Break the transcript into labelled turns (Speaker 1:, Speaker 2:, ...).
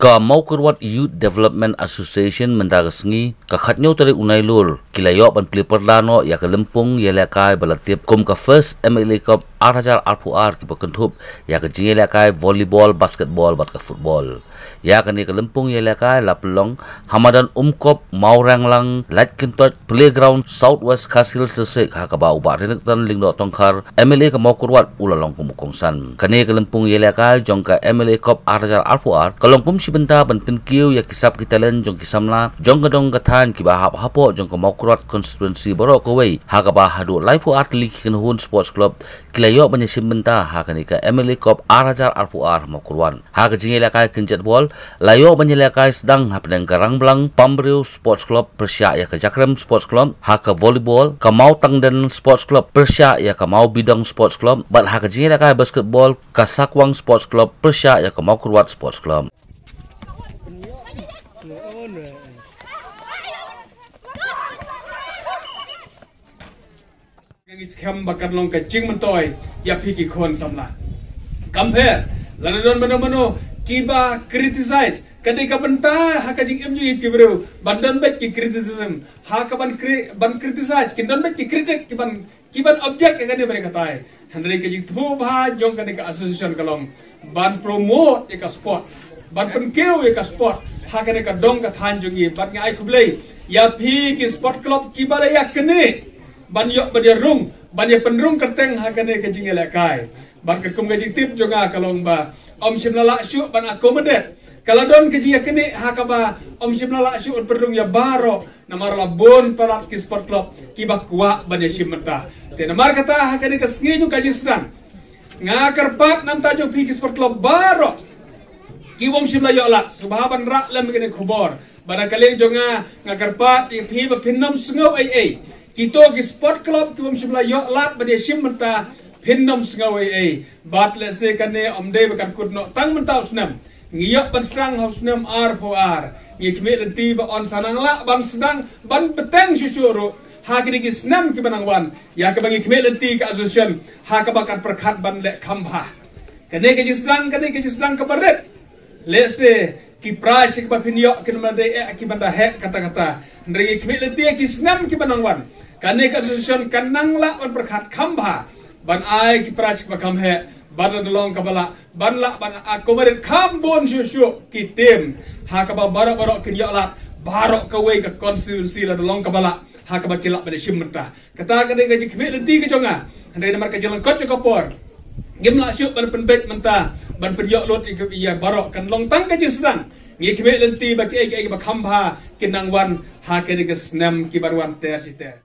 Speaker 1: ka mau kurwat youth development association menda sengi ka khatnyo tare unai lur kilayo ban pli perlano ya ka lempung ya la kai balatip kum ka first mla cup 8000 rpr ki bakentup ya ka jinge la kai volleyball basketball bat ka football. Ya ka ni ka lempung ya la kai la pelong hamadan umkop maurang lang lat kentot playground southwest kasil sesek ha ka ba uba renek tan lingdo tongkar mla ka mau kurwat ulalong kumukong san. Ka ni ka lempung ya la kai jong ka mla cup 8000 rpr kalong kum benda ban pin kiu ya kisap kita len jong kisam la jong gadong gatan ki ba hap hapo jong ko mokrat constituency boro ko wei ha ka ba hadu lai pu art league kin hun sports club. Kilayo ban sim benda ha ka ni ka emily cop arajar arpu ar mokurwan. Ha ka kin jet ball layo ban yela ka sedang ha pedang karang blang pambriu sports club persya ya ka jakrem sports club. Ha ka volleyball ka mau tangden sports club persya ya ka mau bidang sports club. Bat ha ka jingela ka basketball ka sakwang sports club persya ya ka mau kurwat sports club
Speaker 2: kam bakat long kecing mentoy ya piki kon samla compare lana mano mano kiba criticize kadai ka banta ha jing emju ki bro bandan bet ki criticism ha ban ban criticize kin bet ki critic ki ban ki ban object ka ne bare katai handre ka jing thu bha jong ka ne ka association kalong ban promote ka sport ban pen keu ka sport ha ne ka dong ka than jong ban ngai kublei ya pi ki sport club ki bare ya kene ban yok ban rung ban ya penrung kerteng hakane ke jingel kai ban ke kum tip jonga kalong ba om simla la syu ban accommodate kalau don ke jingel kene hakaba om simla la syu penrung ya baro. Namar la bon parat ki sport club ki ba ban ya simta te namar kata hakane ke sngi ka jistan nga kerpat nam ta jo ki sport club baro. Ki wong simla yo la subhaban ra lam kene khobor bana kale jonga nga kerpat ki phi ba phinnam sngo ai ai kita ke sport club mesti bela yok lat pada sim menta pinnom sengawi eh bat lese kane omde bekan kut no tang menta usnam ngiyok ban serang usnam ar po ar. Ngi kme lenti ba on sanang la bang sedang ban peteng susuru ha kini ki snam ki banang wan. Ya ke bangi kme lenti ka association ha ka bakat perkat ban le kambha kane ke jislang kane ke jislang ke baret lese ki ki ba pinyo ki namade e ki banda he kata kata. Ndri ki kme lenti ki snam ki banang wan kane ka association kanang la on berkat kamba ban ai ki prach ba kam he ban dolong kabala ban la ban akomodir kambon shu shu ki tim. Ha ka ba baro baro kin ya la baro ka we ka constituency la dolong kabala ha ka ba kila ba de shimta kata ka de ga ji kme lenti ka jonga ande mar ka jalan kot ka por gim la shu ban pen bet menta ban pen yok lot ya baro kan long tang ka ji sedang ngi kme lenti ba ki ai ba kamba kinang wan ha ke de ga snam ki barwan ter sister